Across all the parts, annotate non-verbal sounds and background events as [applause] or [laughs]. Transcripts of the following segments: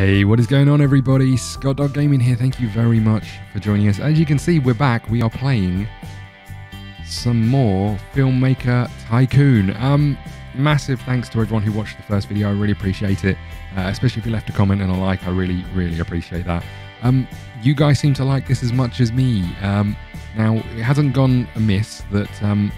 Hey, what is going on, everybody? Scott Dog Gaming here. Thank you very much for joining us. As you can see, we're back. We are playing some more Filmmaker Tycoon. Um, massive thanks to everyone who watched the first video. I really appreciate it, uh, especially if you left a comment and a like. I really, really appreciate that. Um, you guys seem to like this as much as me. Um, now, it hasn't gone amiss that um,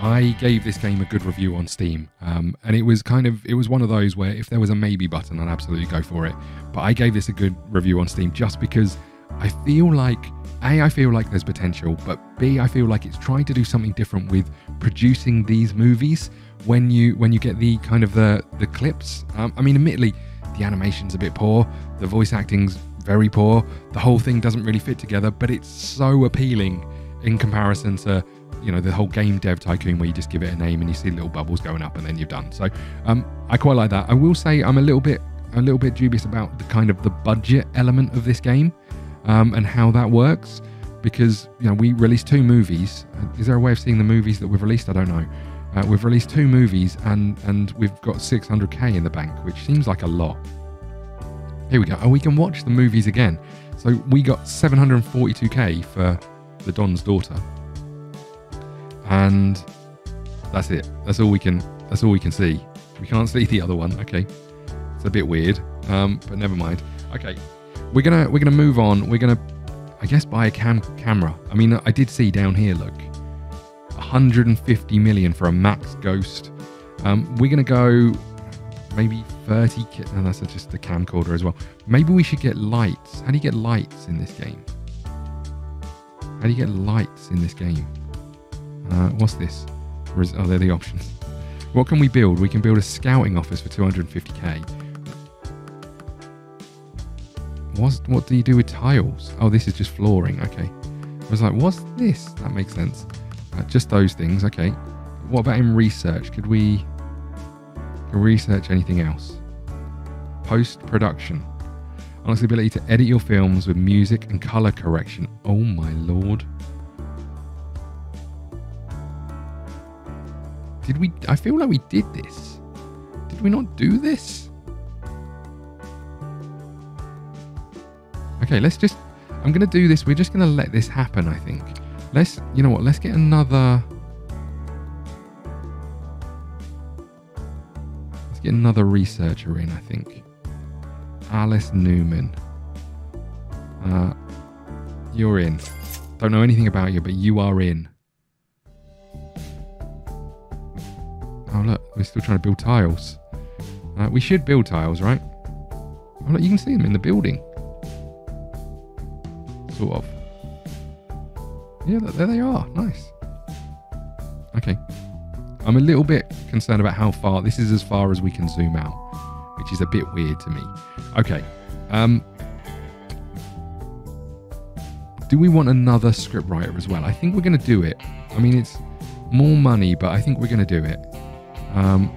I gave this game a good review on Steam, um, and it was kind of it was one of those where if there was a maybe button, I'd absolutely go for it. But I gave this a good review on Steam just because I feel like a I feel like there's potential, but b I feel like it's trying to do something different with producing these movies. When you when you get the kind of the the clips, um, I mean, admittedly, the animation's a bit poor, the voice acting's very poor, the whole thing doesn't really fit together, but it's so appealing in comparison to you know the whole game dev tycoon where you just give it a name and you see little bubbles going up and then you're done. So um, i quite like that. I will say i'm a little bit a little bit dubious about the kind of the budget element of this game um, and how that works because you know we released two movies. Is there a way of seeing the movies that we've released? I don't know. Uh, we've released two movies and and we've got 600k in the bank which seems like a lot. Here we go. Oh we can watch the movies again. So we got 742k for the don's daughter and that's it. That's all we can. That's all we can see. We can't see the other one. Okay, it's a bit weird, um, but never mind. Okay, we're gonna we're gonna move on. We're gonna, I guess, buy a cam camera. I mean, I did see down here. Look, 150 million for a Max Ghost. Um, we're gonna go maybe 30. And that's just the camcorder as well. Maybe we should get lights. How do you get lights in this game? How do you get lights in this game? Uh, what's this? Is, oh, they're the options. What can we build? We can build a scouting office for 250k. What's, what do you do with tiles? Oh, this is just flooring. Okay. I was like, what's this? That makes sense. Uh, just those things. Okay. What about in research? Could we research anything else? Post production. The ability to edit your films with music and color correction. Oh my lord. Did we? I feel like we did this. Did we not do this? Okay, let's just. I'm going to do this. We're just going to let this happen, I think. Let's. You know what? Let's get another. Let's get another researcher in, I think. Alice Newman. Uh, you're in. Don't know anything about you, but you are in. Oh, look, we're still trying to build tiles. Uh, we should build tiles, right? Oh, look, you can see them in the building. Sort of. Yeah, there they are. Nice. Okay. I'm a little bit concerned about how far. This is as far as we can zoom out, which is a bit weird to me. Okay. Um, do we want another scriptwriter as well? I think we're going to do it. I mean, it's more money, but I think we're going to do it. Um,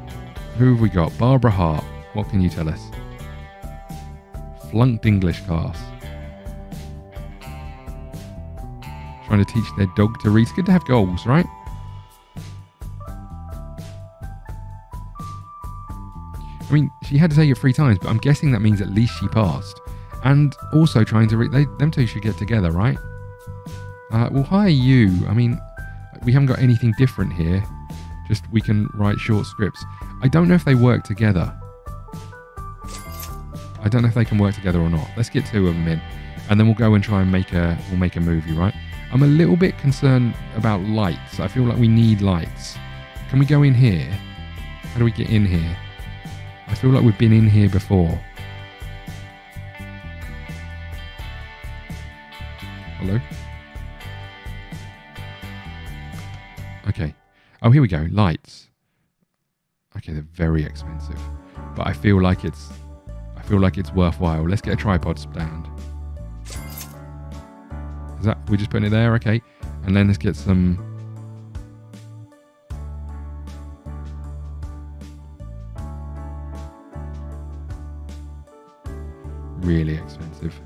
who have we got? Barbara Hart. What can you tell us? Flunked English class. Trying to teach their dog to read. It's good to have goals, right? I mean, she had to take it three times, but I'm guessing that means at least she passed. And also trying to read. Them two should get together, right? Uh, we'll hire you. I mean, we haven't got anything different here. Just we can write short scripts. I don't know if they work together. I don't know if they can work together or not. Let's get two of them in, and then we'll go and try and make a we'll make a movie, right? I'm a little bit concerned about lights. I feel like we need lights. Can we go in here? How do we get in here? I feel like we've been in here before. Hello? Oh, here we go. Lights. Okay, they're very expensive, but I feel like it's, I feel like it's worthwhile. Let's get a tripod stand. Is that we just putting it there? Okay, and then let's get some. Really expensive.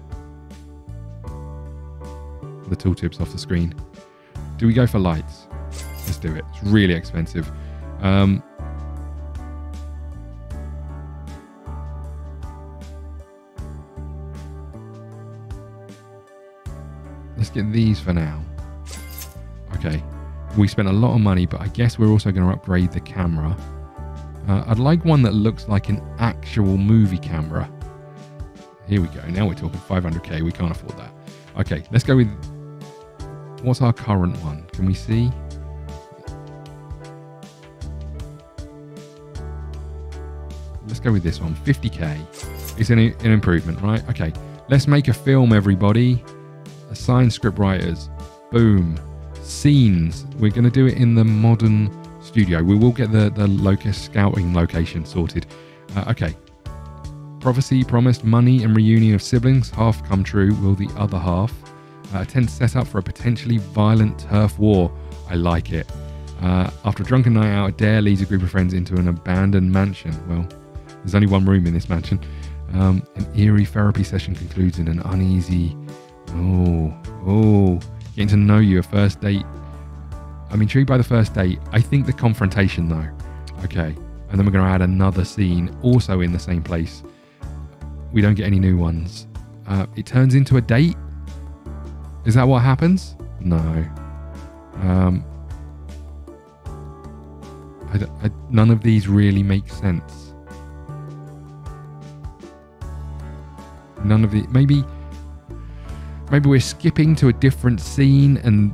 The tooltips off the screen. Do we go for lights? Just do it. It's really expensive. Um, let's get these for now. Okay. We spent a lot of money, but I guess we're also going to upgrade the camera. Uh, I'd like one that looks like an actual movie camera. Here we go. Now we're talking 500k. We can't afford that. Okay, let's go with... What's our current one? Can we see? Go with this one. 50k. It's an, an improvement, right? Okay, let's make a film, everybody. Assign script writers. Boom. Scenes. We're going to do it in the modern studio. We will get the, the locus scouting location sorted. Uh, okay. Prophecy promised money and reunion of siblings. Half come true. Will the other half? Uh, a tent set up for a potentially violent turf war. I like it. Uh, after a drunken night out, Adair leads a group of friends into an abandoned mansion. Well, there's only one room in this mansion. Um, an eerie therapy session concludes in an uneasy. Oh, oh, getting to know you, a first date. I'm intrigued by the first date. I think the confrontation, though. Okay. And then we're going to add another scene, also in the same place. We don't get any new ones. Uh, it turns into a date. Is that what happens? No. Um, I, I, none of these really make sense. None of the maybe maybe we're skipping to a different scene and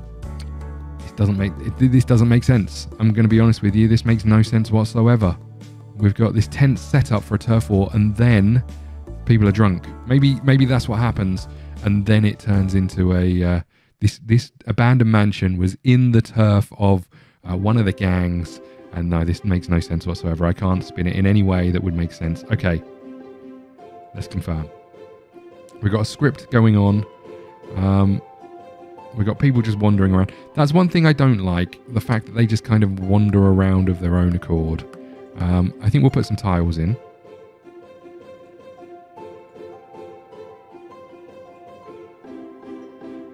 it doesn't make it, this doesn't make sense. I'm going to be honest with you. This makes no sense whatsoever. We've got this tent set up for a turf war and then people are drunk. Maybe maybe that's what happens and then it turns into a uh, this this abandoned mansion was in the turf of uh, one of the gangs and no this makes no sense whatsoever i can't spin it in any way that would make sense okay let's confirm we've got a script going on um, we've got people just wandering around that's one thing i don't like the fact that they just kind of wander around of their own accord um, i think we'll put some tiles in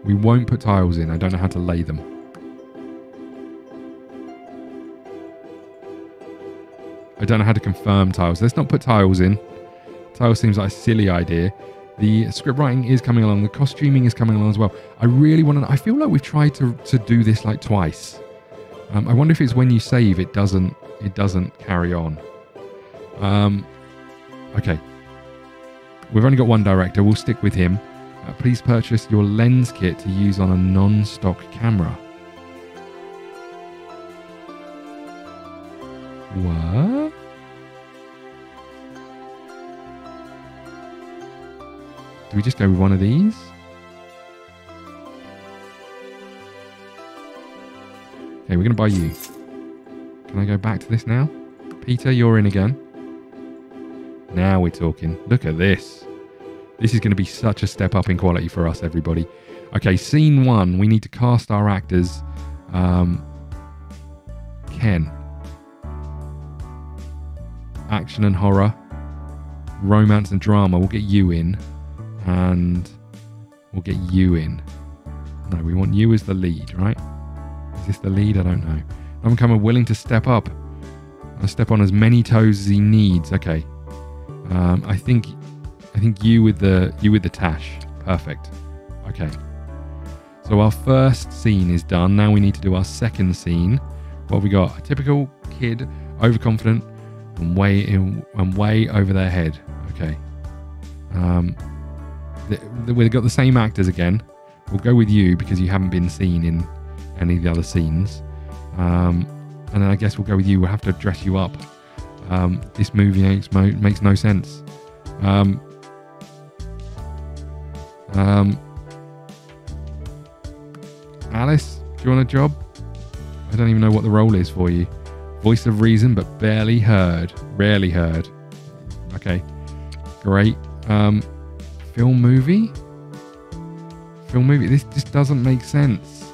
We won't put tiles in. I don't know how to lay them. I don't know how to confirm tiles. Let's not put tiles in. Tiles seems like a silly idea. The script writing is coming along. The costuming is coming along as well. I really want to. I feel like we've tried to to do this like twice. Um, I wonder if it's when you save it doesn't it doesn't carry on. Um, okay. We've only got one director. We'll stick with him. Uh, please purchase your lens kit to use on a non-stock camera. What? Do we just go with one of these? Okay, we're going to buy you. Can I go back to this now? Peter, you're in again. Now we're talking. Look at this. This is going to be such a step up in quality for us, everybody. Okay, scene one. We need to cast our actors. Um, Ken. Action and horror. Romance and drama. We'll get you in. And we'll get you in. No, we want you as the lead, right? Is this the lead? I don't know. I'm of willing to step up. I step on as many toes as he needs. Okay. Um, I think I think you with the you with the tash. Perfect. Okay. So our first scene is done. Now we need to do our second scene. What we got? A typical kid, overconfident and way in and way over their head. Okay. Um, we've got the same actors again. We'll go with you because you haven't been seen in any of the other scenes. Um, and then I guess we'll go with you. We'll have to dress you up. Um, this movie makes, makes no sense. Um, um, Alice, do you want a job? I don't even know what the role is for you. Voice of reason, but barely heard. Rarely heard. Okay, great. Um, film movie? Film movie. This just doesn't make sense.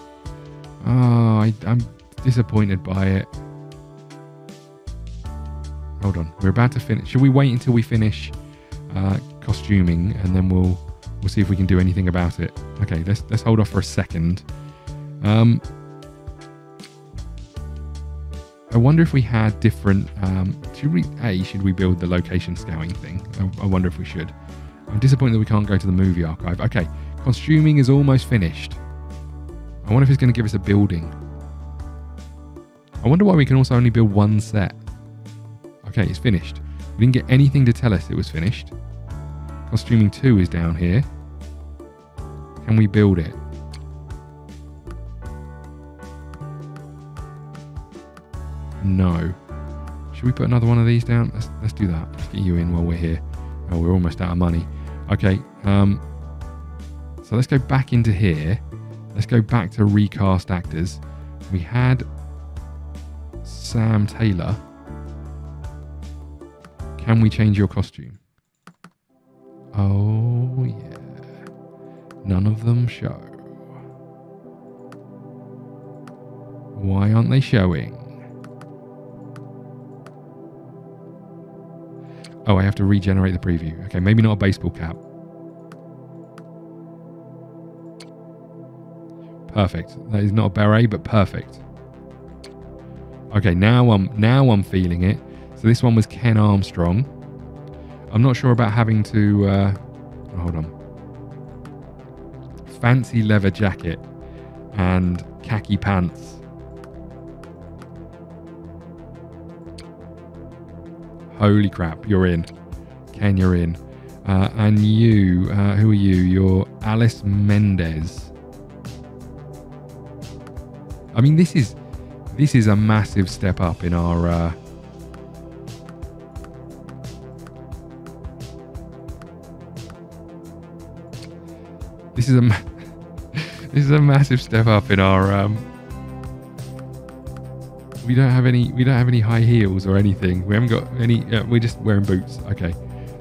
Oh, I, I'm disappointed by it. Hold on, we're about to finish. Should we wait until we finish uh, costuming and then we'll We'll see if we can do anything about it. Okay, let's let's hold off for a second. Um, I wonder if we had different. Um, should we? A, should we build the location scouting thing? I, I wonder if we should. I'm disappointed that we can't go to the movie archive. Okay, costuming is almost finished. I wonder if it's going to give us a building. I wonder why we can also only build one set. Okay, it's finished. We didn't get anything to tell us it was finished. Costuming 2 is down here. Can we build it? No. Should we put another one of these down? Let's, let's do that. Let's get you in while we're here. Oh, we're almost out of money. Okay. Um, so let's go back into here. Let's go back to recast actors. We had Sam Taylor. Can we change your costume? Oh, yeah. None of them show. Why aren't they showing? Oh, I have to regenerate the preview. Okay, maybe not a baseball cap. Perfect. That is not a beret, but perfect. Okay, now I'm now I'm feeling it. So this one was Ken Armstrong. I'm not sure about having to. Uh, hold on. Fancy leather jacket and khaki pants. Holy crap, you're in. Ken, you're in. Uh, and you, uh, who are you? You're Alice Mendez. I mean, this is this is a massive step up in our. Uh, this is a [laughs] this is a massive step up in our. Um, we don't have any. We don't have any high heels or anything. We haven't got any. Uh, we're just wearing boots. Okay,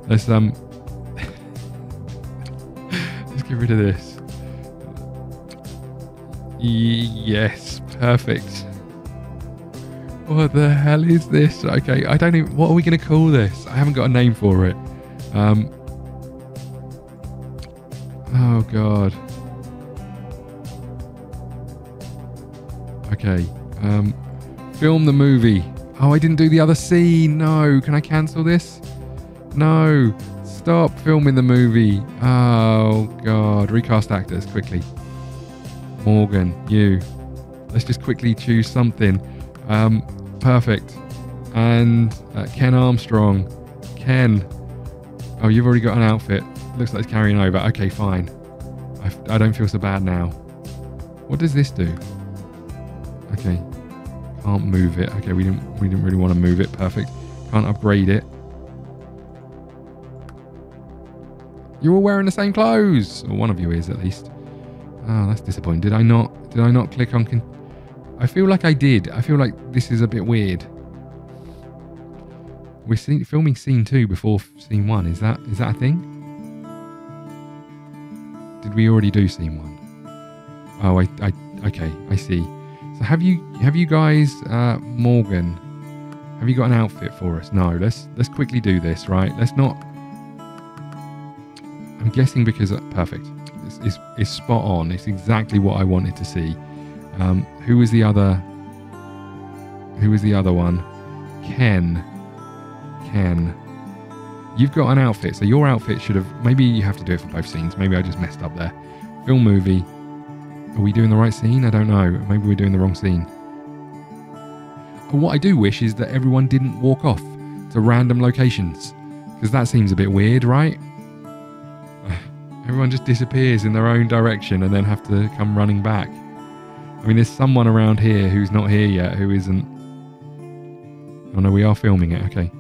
let's um. [laughs] let's get rid of this. Yes, perfect. What the hell is this? Okay, I don't even. What are we going to call this? I haven't got a name for it. Um. Oh god. Okay. Um. Film the movie. Oh, I didn't do the other scene. No. Can I cancel this? No. Stop filming the movie. Oh god. Recast actors quickly. Morgan, you. Let's just quickly choose something. Um, perfect. And uh, Ken Armstrong. Ken. Oh, you've already got an outfit. Looks like it's carrying over. Okay, fine. I don't feel so bad now. What does this do? Okay. Can't move it. Okay, we didn't we didn't really want to move it. Perfect. Can't upgrade it. You're all wearing the same clothes. Or one of you is at least. Oh, that's disappointing. Did I not? Did I not click on? Con- I feel like I did. I feel like this is a bit weird. We're filming scene two before scene one. Is that is that a thing? Did we already do scene one? Oh, I, I okay. I see. So have you have you guys, uh, Morgan? Have you got an outfit for us? No. Let's let's quickly do this. Right. Let's not. I'm guessing because uh, perfect is, is spot on. It's exactly what I wanted to see. Um, who was the other? Who was the other one? Ken. Ken. You've got an outfit, so your outfit should have. Maybe you have to do it for both scenes. Maybe I just messed up there. Film movie. Are we doing the right scene? I don't know. Maybe we're doing the wrong scene. What I do wish is that everyone didn't walk off to random locations, because that seems a bit weird, right? [sighs] Everyone just disappears in their own direction and then have to come running back. I mean, there's someone around here who's not here yet who isn't. Oh no, we are filming it. Okay.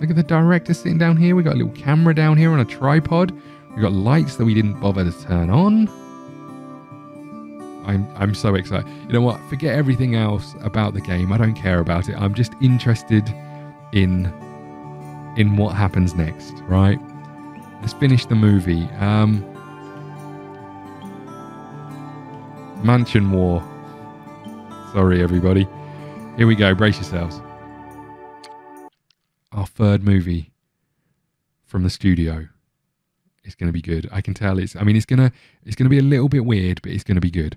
Look at the director sitting down here. We got a little camera down here on a tripod. We got lights that we didn't bother to turn on. I'm I'm so excited. You know what? Forget everything else about the game. I don't care about it. I'm just interested in in what happens next, right? Let's finish the movie. Um, Mansion War. Sorry, everybody. Here we go. Brace yourselves. Our third movie from the studio. It's going to be good. I can tell it's. I mean, it's gonna. It's gonna be a little bit weird, but it's going to be good.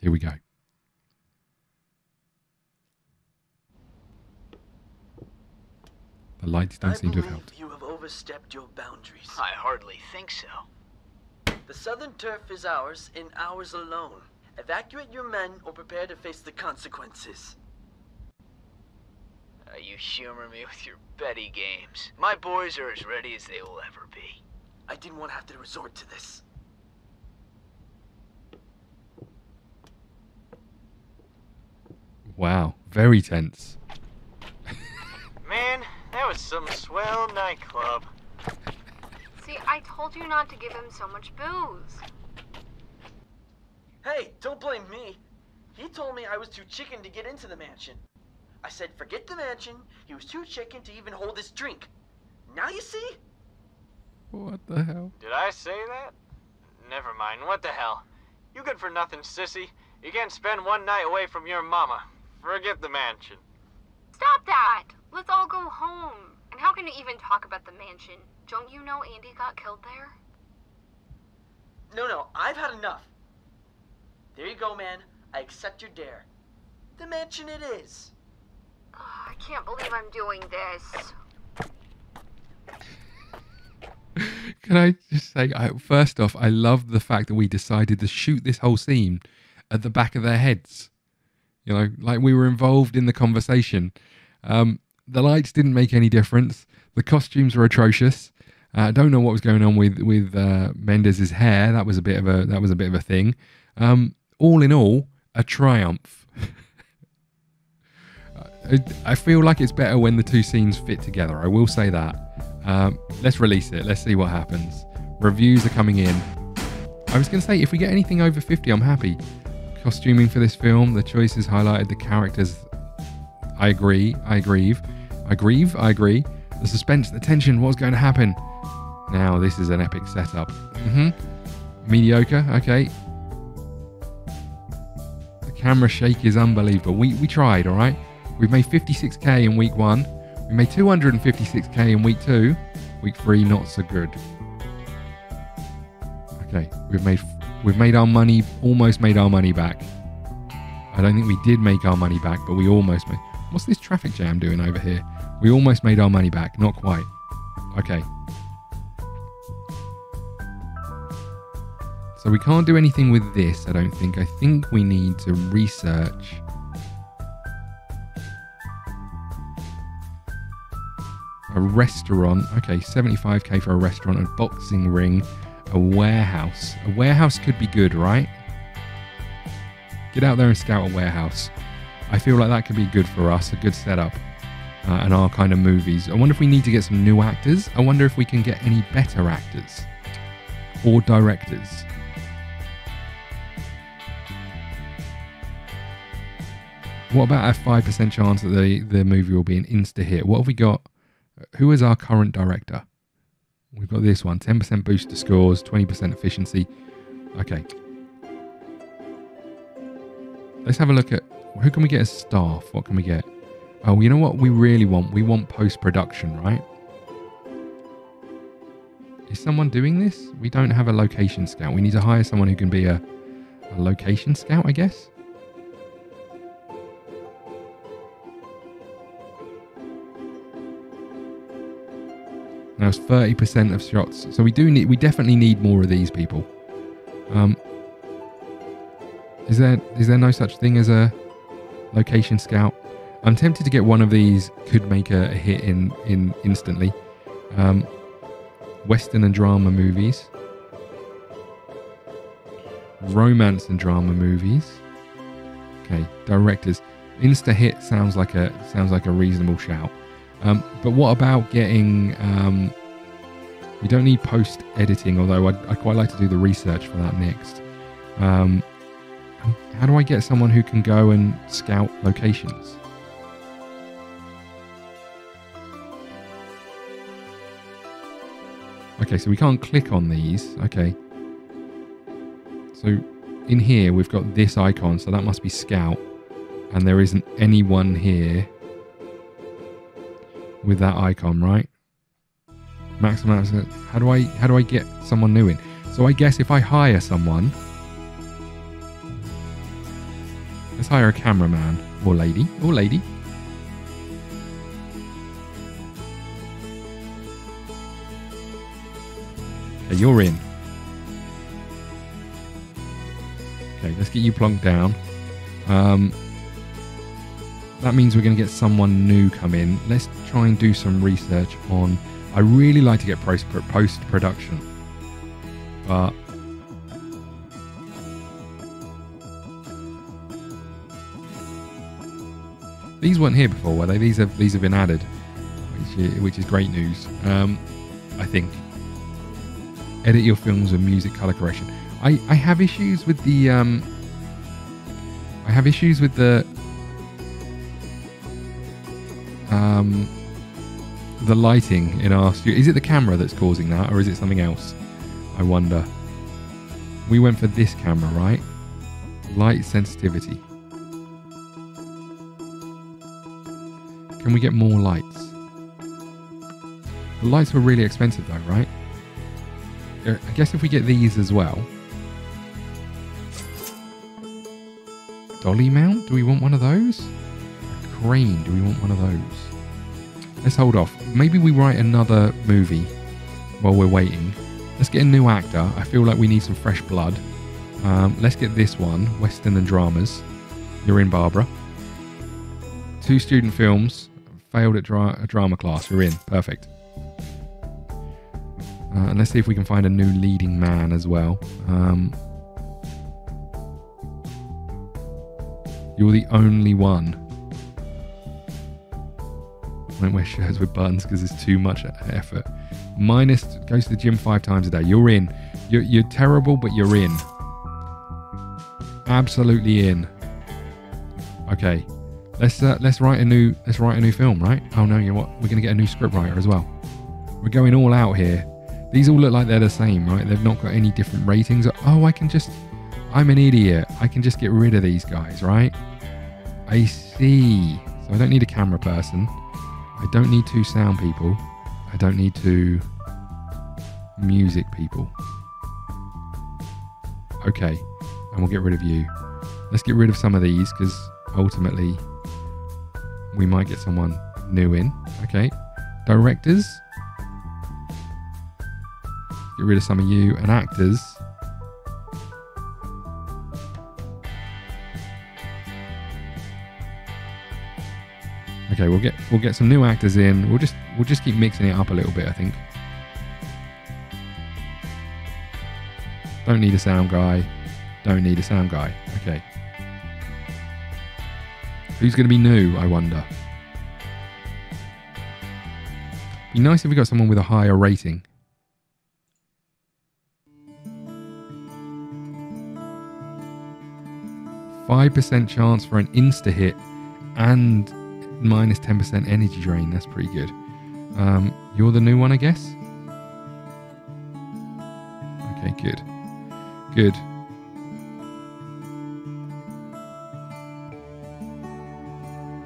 Here we go. The lights don't I seem to have believe helped. You have overstepped your boundaries. I hardly think so. The southern turf is ours, and ours alone. Evacuate your men or prepare to face the consequences. Uh, you humor me with your Betty games. My boys are as ready as they will ever be. I didn't want to have to resort to this. Wow, very tense. [laughs] Man, that was some swell nightclub. See, I told you not to give him so much booze. Hey, don't blame me. He told me I was too chicken to get into the mansion. I said forget the mansion, he was too chicken to even hold his drink. Now you see? What the hell? Did I say that? Never mind, what the hell? You good for nothing, sissy. You can't spend one night away from your mama. Forget the mansion. Stop that! Let's all go home. And how can you even talk about the mansion? Don't you know Andy got killed there? No, no, I've had enough. There you go, man. I accept your dare. The mansion it is. Ugh, I can't believe I'm doing this. [laughs] Can I just say, I, first off, I love the fact that we decided to shoot this whole scene at the back of their heads. You know, like we were involved in the conversation. Um, the lights didn't make any difference. The costumes were atrocious. I uh, don't know what was going on with with uh, Mendez's hair. That was a bit of a that was a bit of a thing. Um, all in all, a triumph. [laughs] I, I feel like it's better when the two scenes fit together. I will say that. Um, let's release it. Let's see what happens. Reviews are coming in. I was going to say, if we get anything over 50, I'm happy. Costuming for this film, the choices highlighted the characters. I agree. I grieve. I grieve. I agree. The suspense, the tension, what's going to happen? Now, this is an epic setup. Mm-hmm. Mediocre. Okay. The camera shake is unbelievable. We, we tried, all right? We've made 56k in week one. We made 256k in week two. Week three, not so good. Okay, we've made we've made our money, almost made our money back. I don't think we did make our money back, but we almost made. What's this traffic jam doing over here? We almost made our money back, not quite. Okay. So we can't do anything with this, I don't think. I think we need to research a restaurant. Okay, 75k for a restaurant, a boxing ring, a warehouse. A warehouse could be good, right? Get out there and scout a warehouse. I feel like that could be good for us, a good setup. Uh, and our kind of movies. I wonder if we need to get some new actors. I wonder if we can get any better actors or directors. What about a 5% chance that the, the movie will be an insta hit? What have we got? Who is our current director? We've got this one 10% boost to scores, 20% efficiency. Okay. Let's have a look at who can we get as staff? What can we get? Oh, you know what we really want? We want post production, right? Is someone doing this? We don't have a location scout. We need to hire someone who can be a, a location scout, I guess. Now it's 30% of shots. So we do need, we definitely need more of these people. Um, is there is there no such thing as a location scout? I'm tempted to get one of these. Could make a, a hit in in instantly. Um, Western and drama movies, romance and drama movies. Okay, directors. Insta hit sounds like a sounds like a reasonable shout. Um, but what about getting? Um, we don't need post editing, although I'd, I'd, quite like to do the research for that next. Um, how do I get someone who can go and scout locations? Okay, so we can't click on these. Okay. So in here, we've got this icon, so that must be scout. And there isn't anyone here with that icon, right? Maximize it. How do I how do I get someone new in? So I guess if I hire someone, let's hire a cameraman or lady or lady. Okay, you're in. Okay, let's get you plonked down. Um, that means we're going to get someone new come in. Let's try and do some research on. I really like to get post production, but these weren't here before, were they? These have these have been added, which is, which is great news. Um, I think. Edit your films with music color correction. I, I have issues with the um, I have issues with the um, the lighting in our studio. Is it the camera that's causing that, or is it something else? I wonder. We went for this camera, right? Light sensitivity. Can we get more lights? The lights were really expensive though, right? Uh, I guess if we get these as well. Dolly mount? Do we want one of those? Crane? Do we want one of those? Let's hold off. Maybe we write another movie while we're waiting. Let's get a new actor. I feel like we need some fresh blood. Um, let's get this one, Western and Dramas. You're in, Barbara. Two student films. Failed at dra- a drama class. You're in. Perfect. Uh, and let's see if we can find a new leading man as well. Um, you're the only one. Don't wear shirts with buttons because it's too much effort. Minus goes to the gym five times a day. You're in. You're, you're terrible, but you're in. Absolutely in. Okay, let's uh, let's write a new let's write a new film, right? Oh no, you know what? We're gonna get a new scriptwriter as well. We're going all out here. These all look like they're the same, right? They've not got any different ratings. Oh, I can just. I'm an idiot. I can just get rid of these guys, right? I see. So I don't need a camera person. I don't need two sound people. I don't need two music people. Okay. And we'll get rid of you. Let's get rid of some of these because ultimately we might get someone new in. Okay. Directors. Get rid of some of you and actors. Okay, we'll get we'll get some new actors in. We'll just we'll just keep mixing it up a little bit, I think. Don't need a sound guy. Don't need a sound guy. Okay. Who's going to be new, I wonder? Be nice if we got someone with a higher rating. Five percent chance for an insta hit and minus 10% energy drain. That's pretty good. Um, you're the new one, I guess? Okay, good. Good.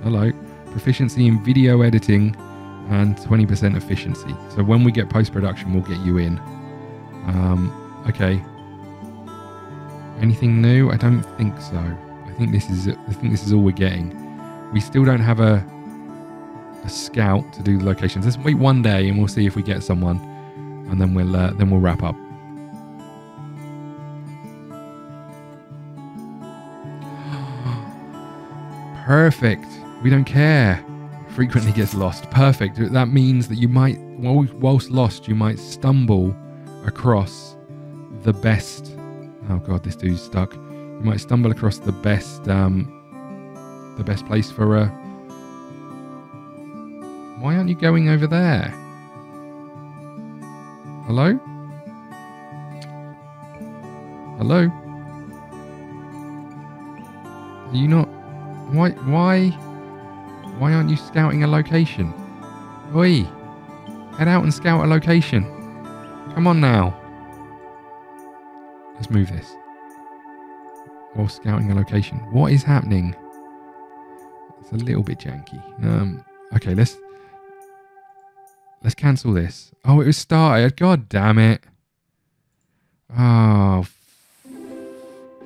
Hello. Proficiency in video editing and 20% efficiency. So when we get post production, we'll get you in. Um, okay. Anything new? I don't think so. I think this is I think this is all we're getting. We still don't have a a scout to do the locations. Let's wait one day and we'll see if we get someone, and then we'll uh, then we'll wrap up. [gasps] Perfect. We don't care. Frequently gets lost. Perfect. That means that you might, whilst lost, you might stumble across the best. Oh god, this dude's stuck. You might stumble across the best, um, the best place for a. Why aren't you going over there? Hello? Hello? Are you not? Why? Why? Why aren't you scouting a location? Oi! Head out and scout a location. Come on now. Let's move this. While scouting a location. What is happening? It's a little bit janky. Um, okay, let's let's cancel this. Oh, it was started. God damn it. Oh,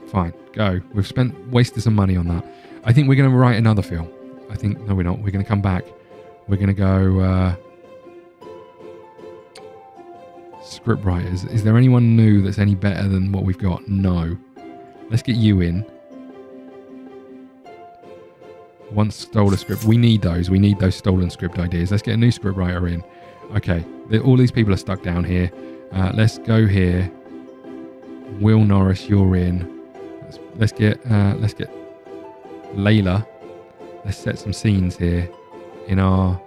fine. Go. We've spent wasted some money on that. I think we're going to write another film. I think no, we're not. We're going to come back. We're going to go. Uh, script writers. Is there anyone new that's any better than what we've got? No. Let's get you in. Once stole a script. We need those. We need those stolen script ideas. Let's get a new script writer in. Okay. All these people are stuck down here. Uh, let's go here. Will Norris, you're in. Let's, let's get uh, let's get Layla. Let's set some scenes here in our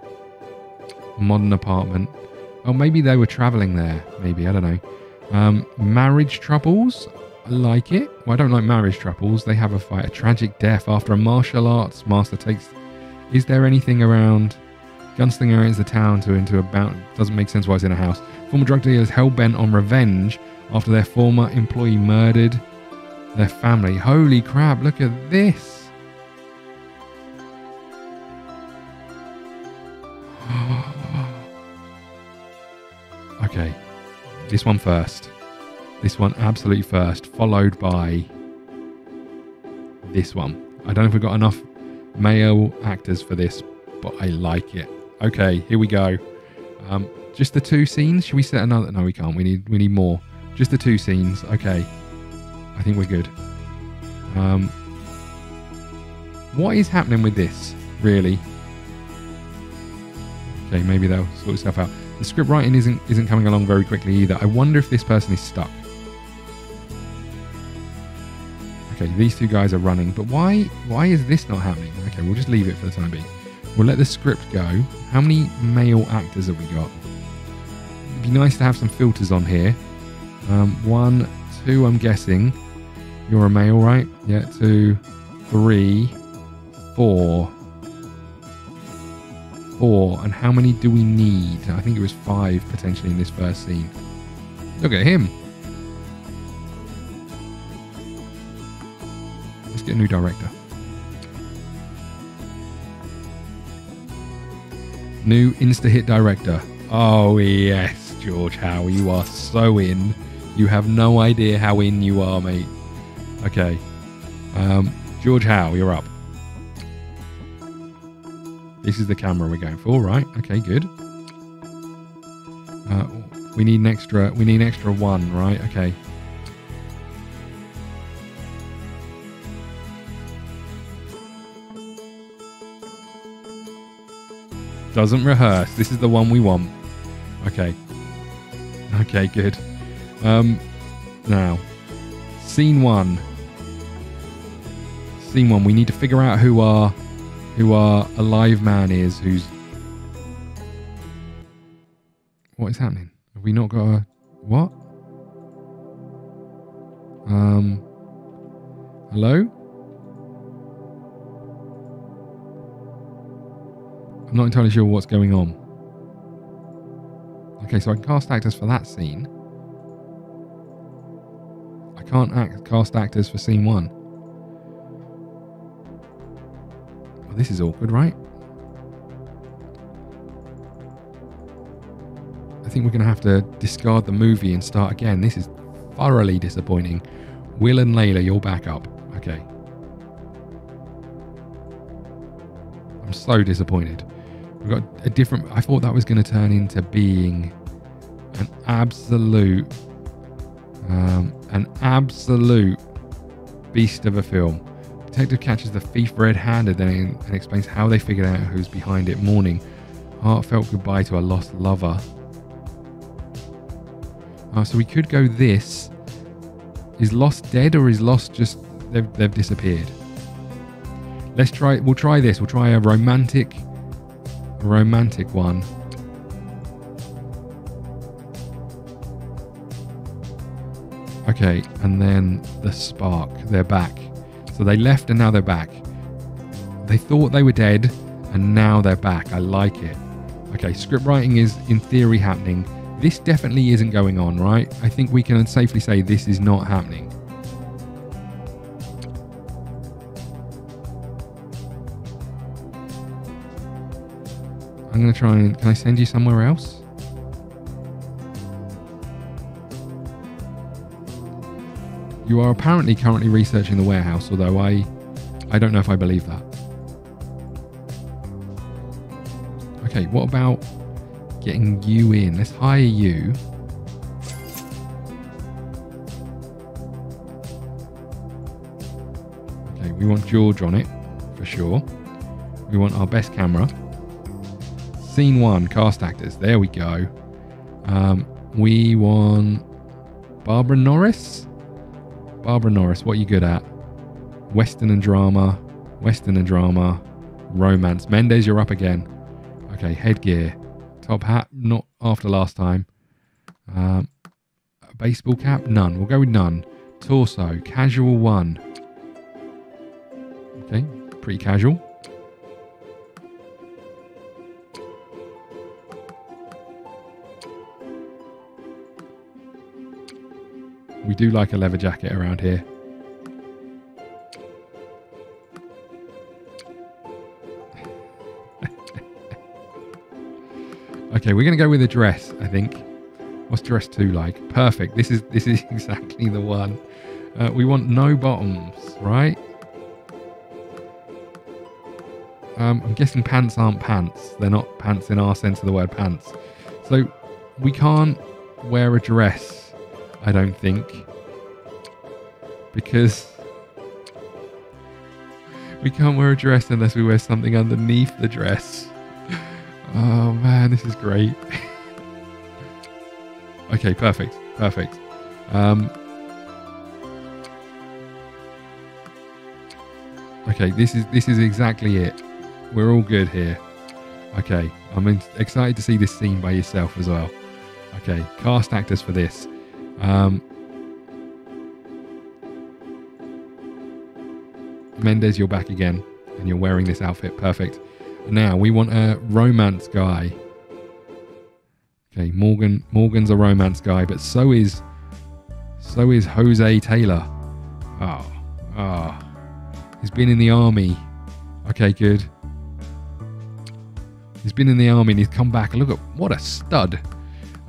modern apartment. Oh, maybe they were traveling there. Maybe I don't know. Um, marriage troubles. Like it. Well, I don't like marriage troubles. They have a fight, a tragic death after a martial arts master takes. Is there anything around? Gunslinger enters the town to into a bout. Doesn't make sense why it's in a house. Former drug dealer is hell bent on revenge after their former employee murdered their family. Holy crap! Look at this. [gasps] okay, this one first. This one absolutely first, followed by this one. I don't know if we've got enough male actors for this, but I like it. Okay, here we go. Um, just the two scenes. Should we set another? No, we can't. We need we need more. Just the two scenes. Okay, I think we're good. Um, what is happening with this? Really? Okay, maybe they'll sort itself out. The script writing isn't isn't coming along very quickly either. I wonder if this person is stuck. Okay, these two guys are running, but why why is this not happening? Okay, we'll just leave it for the time being. We'll let the script go. How many male actors have we got? It'd be nice to have some filters on here. Um, one, two, I'm guessing. You're a male, right? Yeah, two, three, four. Four. And how many do we need? I think it was five potentially in this first scene. Look at him. Let's get a new director. New insta hit director. Oh, yes, George Howe. You are so in. You have no idea how in you are, mate. Okay. Um, George Howe, you're up. This is the camera we're going for, right? Okay, good. Uh, we need an extra. We need an extra one, right? Okay. Doesn't rehearse. This is the one we want. Okay. Okay, good. Um, now, scene one. Scene one. We need to figure out who our who our alive man is. Who's what is happening? Have we not got a what? Um. Hello. I'm not entirely sure what's going on. Okay, so I can cast actors for that scene. I can't act, cast actors for scene one. Well, this is awkward, right? I think we're going to have to discard the movie and start again. This is thoroughly disappointing. Will and Layla, you're back up. Okay. I'm so disappointed. We've got a different. I thought that was going to turn into being an absolute, um, an absolute beast of a film. Detective catches the thief red-handed and, and explains how they figured out who's behind it. Mourning, heartfelt goodbye to a lost lover. Uh, so we could go this. Is Lost dead or is Lost just they've, they've disappeared? Let's try. We'll try this. We'll try a romantic romantic one. Okay, and then the spark. They're back. So they left and now they're back. They thought they were dead and now they're back. I like it. Okay, script writing is in theory happening. This definitely isn't going on, right? I think we can safely say this is not happening. I'm going to try and. Can I send you somewhere else? You are apparently currently researching the warehouse, although I. I don't know if I believe that. Okay, what about getting you in? Let's hire you. Okay, we want George on it for sure. We want our best camera. Scene one, cast actors. There we go. Um, we want Barbara Norris. Barbara Norris, what are you good at? Western and drama, Western and drama, romance. Mendez, you're up again. Okay, headgear, top hat, not after last time. Um, baseball cap, none. We'll go with none. Torso, casual one. Okay, pretty casual. We do like a leather jacket around here. okay, we're going to go with a dress, I think. What's dress two like? Perfect. This is this is [laughs] exactly the one. Uh, we want no bottoms, right? Um, I'm guessing pants aren't pants. They're not pants in our sense of the word pants. So we can't wear a dress, I don't think. Because we can't wear a dress unless we wear something underneath the dress. Oh man, this is great. [laughs] okay, perfect. Perfect. Um, okay, this is this is exactly it. We're all good here. Okay, I'm excited to see this scene by yourself as well. Okay, cast actors for this. Um, Mendez, you're back again, and you're wearing this outfit. Perfect. Now we want a romance guy. Okay, Morgan. Morgan's a romance guy, but so is so is Jose Taylor. Oh, oh. He's been in the army. Okay, good. He's been in the army and he's come back. Look at what a stud.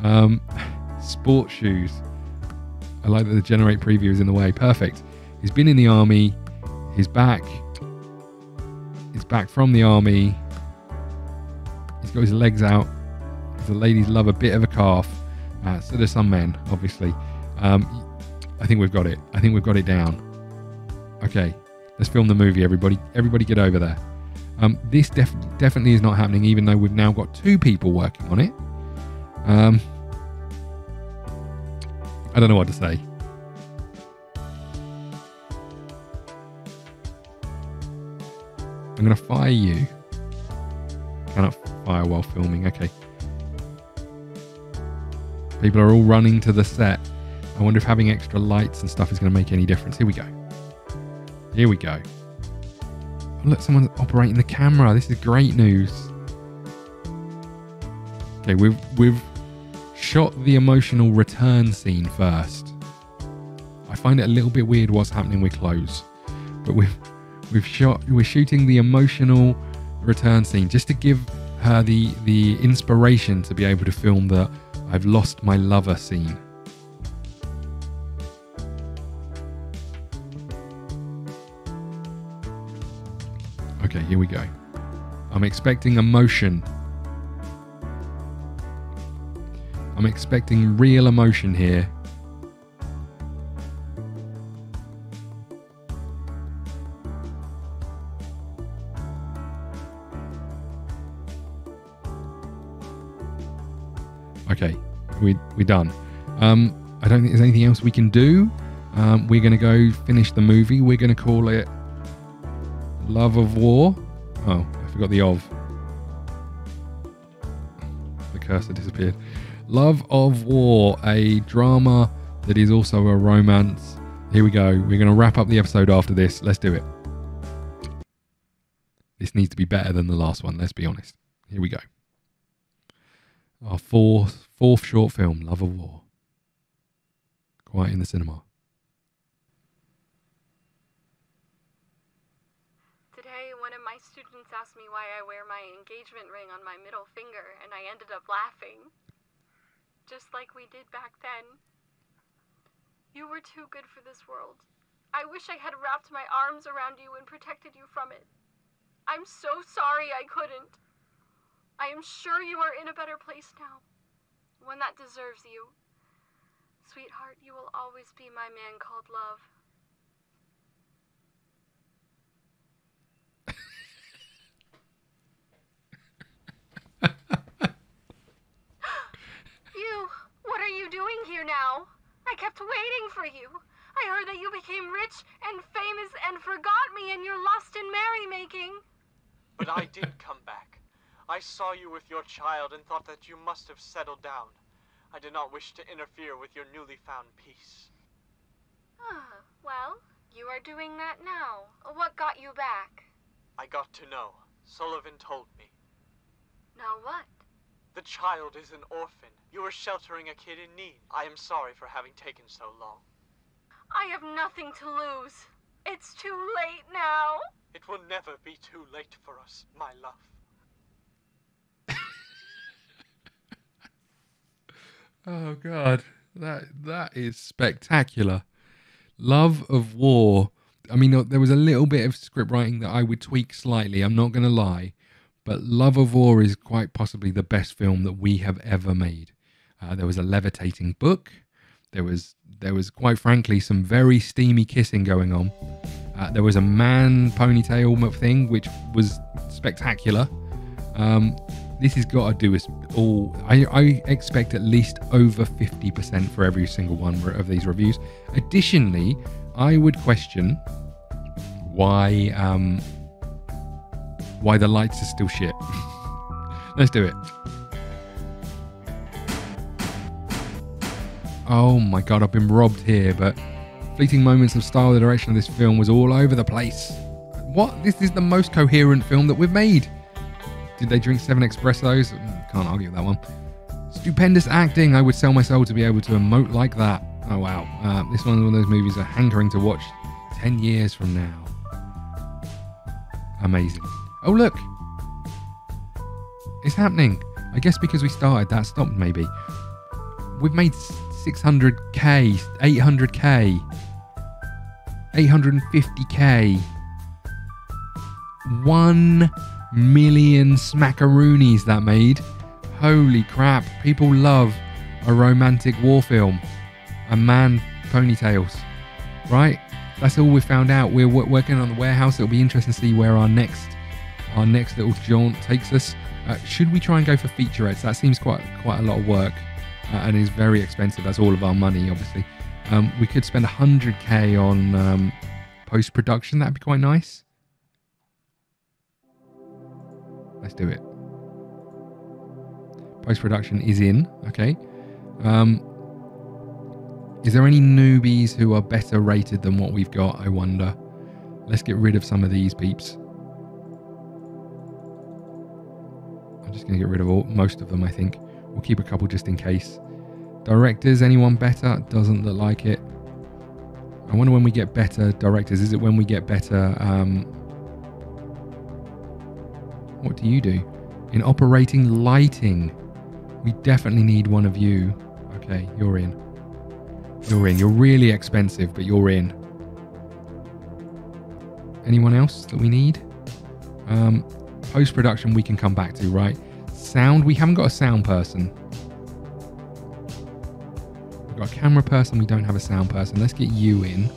Um, [sighs] sports shoes. I like that the generate preview is in the way. Perfect. He's been in the army. He's back. He's back from the army. He's got his legs out. The ladies love a bit of a calf. Uh, so do some men, obviously. Um, I think we've got it. I think we've got it down. Okay, let's film the movie, everybody. Everybody get over there. Um, this def- definitely is not happening, even though we've now got two people working on it. Um, I don't know what to say. I'm going to fire you. Cannot fire while filming. Okay. People are all running to the set. I wonder if having extra lights and stuff is going to make any difference. Here we go. Here we go. Oh, look, someone's operating the camera. This is great news. Okay, we've we've shot the emotional return scene first. I find it a little bit weird what's happening with clothes, but we've we've shot we're shooting the emotional return scene just to give her the the inspiration to be able to film the I've lost my lover scene. Okay, here we go. I'm expecting emotion. I'm expecting real emotion here. Okay, we we're done. Um, I don't think there's anything else we can do. Um, we're gonna go finish the movie. We're gonna call it Love of War. Oh, I forgot the of. The cursor disappeared. Love of War, a drama that is also a romance. Here we go. We're going to wrap up the episode after this. Let's do it. This needs to be better than the last one, let's be honest. Here we go. Our fourth fourth short film, Love of War. Quiet in the cinema. Today, one of my students asked me why I wear my engagement ring on my middle finger, and I ended up laughing. Just like we did back then. You were too good for this world. I wish I had wrapped my arms around you and protected you from it. I'm so sorry I couldn't. I am sure you are in a better place now. One that deserves you. Sweetheart, you will always be my man called love. Here now. I kept waiting for you. I heard that you became rich and famous and forgot me in your lust and merrymaking. But I did come back. I saw you with your child and thought that you must have settled down. I did not wish to interfere with your newly found peace. Ah, well, you are doing that now. What got you back? I got to know. Sullivan told me. Now what? The child is an orphan. You are sheltering a kid in need. I am sorry for having taken so long. I have nothing to lose. It's too late now. It will never be too late for us, my love. [laughs] Oh god, that that is spectacular. Love of War. I mean, uh, there was a little bit of script writing that I would tweak slightly. I'm not going to lie, but Love of War is quite possibly the best film that we have ever made. Uh, there was a levitating book. There was there was quite frankly some very steamy kissing going on. Uh, there was a man ponytail thing which was spectacular. Um, this has got to do with all. I, I expect at least over 50% for every single one of these reviews. Additionally, I would question why um, why the lights are still shit. [laughs] Let's do it. Oh my god, I've been robbed here, but fleeting moments of style, the direction of this film was all over the place. What? This is the most coherent film that we've made. Did they drink seven espressos? Mm, can't argue with that one. Stupendous acting. I would sell my soul to be able to emote like that. Oh wow. Uh, this one's one of those movies I'm hankering to watch 10 years from now. Amazing. Oh look. It's happening. I guess because we started, that stopped maybe. We've made 600k, 800k, 850k. 1 million smackaroonies that made. Holy crap, people love a romantic war film. A man ponytails, right? That's all we found out. We're working on the warehouse. It'll be interesting to see where our next our next little jaunt takes us. Uh, should we try and go for featurettes? That seems quite quite a lot of work uh, and is very expensive. That's all of our money, obviously. Um, we could spend 100k on um, post production. That'd be quite nice. Let's do it. Post production is in. Okay. Um, is there any newbies who are better rated than what we've got? I wonder. Let's get rid of some of these peeps. I'm just going to get rid of all, most of them, I think. We'll keep a couple just in case. Directors, anyone better? Doesn't look like it. I wonder when we get better directors. Is it when we get better um, what do you do? In operating lighting, we definitely need one of you. Okay, you're in. You're in. You're really expensive, but you're in. Anyone else that we need? Um, Post production, we can come back to, right? Sound, we haven't got a sound person. We've got a camera person, we don't have a sound person. Let's get you in.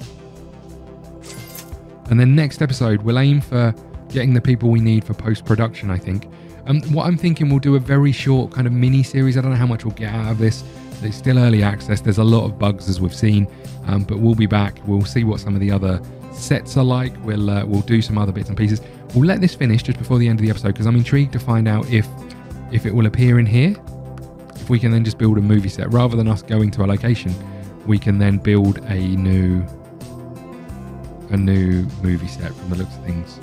And then next episode, we'll aim for getting the people we need for post production, I think. Um, what I'm thinking, we'll do a very short kind of mini series. I don't know how much we'll get out of this. It's still early access. There's a lot of bugs as we've seen, um, but we'll be back. We'll see what some of the other sets are like. We'll uh, we'll do some other bits and pieces. We'll let this finish just before the end of the episode because I'm intrigued to find out if if it will appear in here. If we can then just build a movie set rather than us going to a location, we can then build a new a new movie set from the looks of things.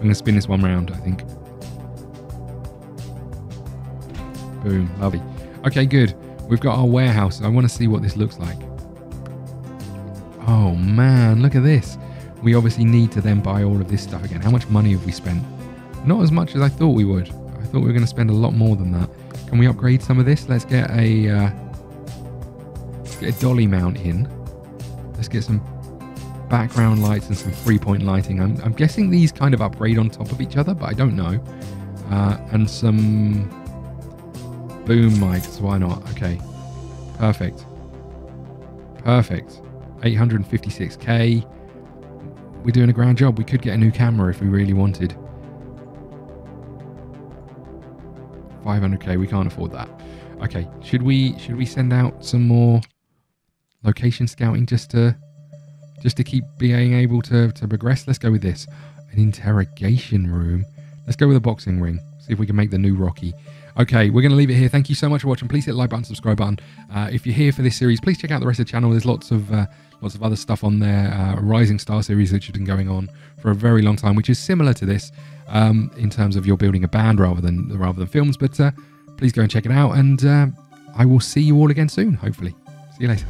I'm to spin this one round, I think. Boom, lovely. Okay, good. We've got our warehouse. I want to see what this looks like. Oh man, look at this. We obviously need to then buy all of this stuff again. How much money have we spent? Not as much as I thought we would. I thought we were going to spend a lot more than that. Can we upgrade some of this? Let's get a uh, let's get a dolly mount in. Let's get some background lights and some three point lighting. I'm, I'm, guessing these kind of upgrade on top of each other, but I don't know. Uh, and some boom mics. Why not? Okay. Perfect. Perfect. 856k. We're doing a grand job. We could get a new camera if we really wanted. 500k. We can't afford that. Okay, should we should we send out some more location scouting just to just to keep being able to to progress? Let's go with this. An interrogation room. Let's go with a boxing ring. See if we can make the new Rocky. Okay, we're going to leave it here. Thank you so much for watching. Please hit the like button, subscribe button. Uh, if you're here for this series, please check out the rest of the channel. There's lots of uh, lots of other stuff on there. Uh, Rising Star series, which has been going on for a very long time, which is similar to this um, in terms of you're building a band rather than rather than films. But uh, please go and check it out, and uh, I will see you all again soon. Hopefully, see you later.